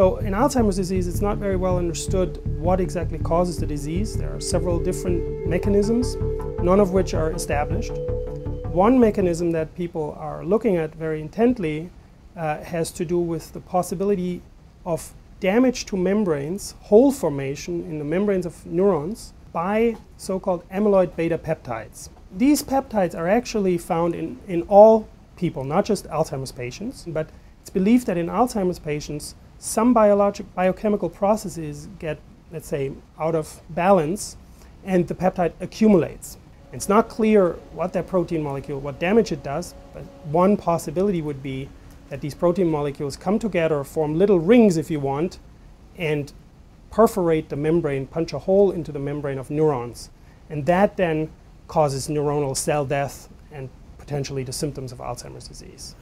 So in Alzheimer's disease, it's not very well understood what exactly causes the disease. There are several different mechanisms, none of which are established. One mechanism that people are looking at very intently uh, has to do with the possibility of damage to membranes, hole formation in the membranes of neurons by so-called amyloid beta peptides. These peptides are actually found in, in all people, not just Alzheimer's patients, but it's believed that in Alzheimer's patients, some biologic, biochemical processes get, let's say, out of balance and the peptide accumulates. It's not clear what that protein molecule, what damage it does, but one possibility would be that these protein molecules come together, form little rings if you want, and perforate the membrane, punch a hole into the membrane of neurons. And that then causes neuronal cell death and potentially the symptoms of Alzheimer's disease.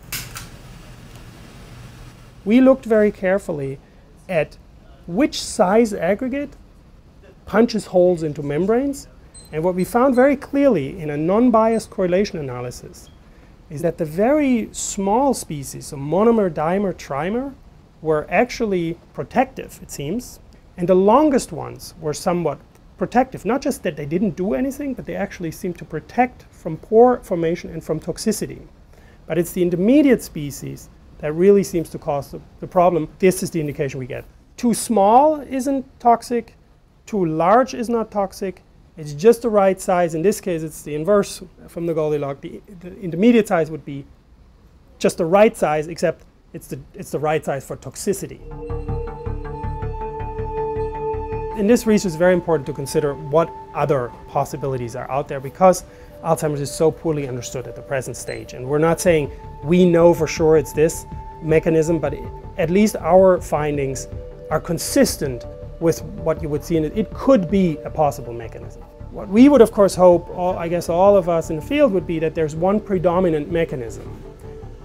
We looked very carefully at which size aggregate punches holes into membranes. And what we found very clearly in a non-biased correlation analysis is that the very small species, monomer, dimer, trimer, were actually protective, it seems. And the longest ones were somewhat protective. Not just that they didn't do anything, but they actually seemed to protect from pore formation and from toxicity. But it's the intermediate species that really seems to cause the, the problem. This is the indication we get. Too small isn't toxic, too large is not toxic, it's just the right size. In this case, it's the inverse from the Goldilocks. The, the intermediate size would be just the right size, except it's the, it's the right size for toxicity. In this research, it's very important to consider what other possibilities are out there because Alzheimer's is so poorly understood at the present stage. And we're not saying we know for sure it's this mechanism, but at least our findings are consistent with what you would see in it. It could be a possible mechanism. What we would of course hope, all, I guess all of us in the field would be that there's one predominant mechanism.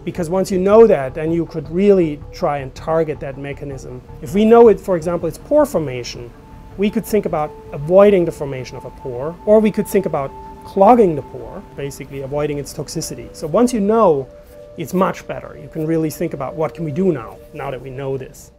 Because once you know that, then you could really try and target that mechanism. If we know it, for example, it's pore formation, we could think about avoiding the formation of a pore, or we could think about clogging the pore, basically avoiding its toxicity. So once you know, it's much better. You can really think about what can we do now, now that we know this.